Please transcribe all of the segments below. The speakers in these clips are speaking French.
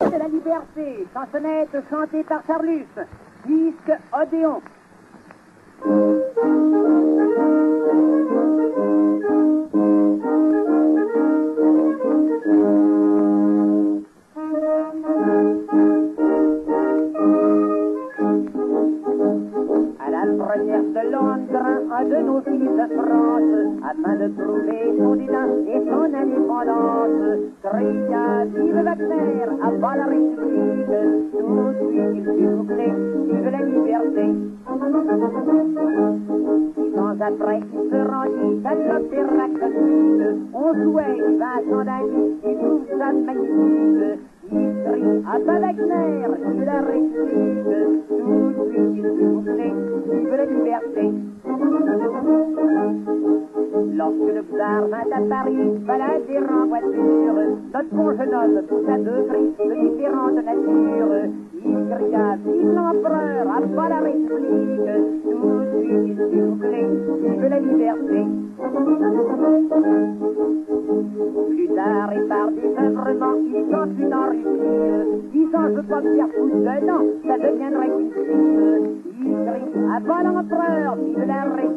de la liberté, chansonnette chantée par Charlus, disque Odéon. De Londres, un de nos fils de France, afin de trouver son élan et son indépendance, cria Vive Wagner, bas la République, tout de suite il s'il vive la liberté. Six ans après, il se rendit à l'opéra comique, on jouait Vincent d'Annie et tout ça magnifique. Il crie à Wagner, vive la République, tout de suite il s'il vous Lorsque le tsar vint à Paris, baladé en voiture, notre bon jeune homme poussa deux cris de différentes natures. Il cria Vive l'empereur, à bas la République, tout de suite, s'il vous plaît, vive la liberté. Plus tard et par défèvrement, il s'enfuit en Russie, disant je pas me faire foutre dedans, ça deviendrait difficile. Il crie à bas l'empereur, vive la République,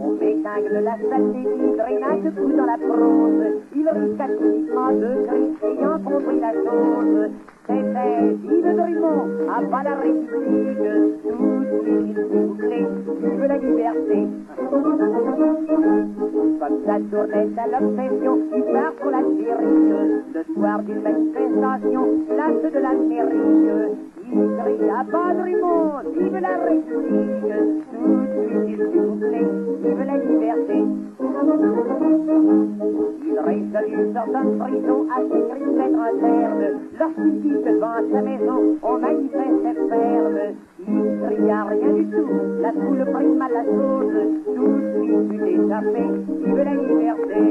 On m'étingle la saleté du drainage coup dans la prose. Il risque activement de cris ayant compris la chose. C'était Vive Drummond, à bas la République. Tout suite, s'il vous plaît, vive la liberté. Comme ça tournait à l'obsession, il part pour la Syrie. Le soir d'une manifestation, place de l'Amérique à bas le Rimond, vive la République, tout de suite s'il vous plaît, vive la liberté. Il résolut sortant de prison à s'écrire d'être interne, lorsqu'il quitte devant sa maison, on manifeste ferme. Il cria rien du tout, la foule prime à la sauce, tout de suite fut échappé, vive la liberté.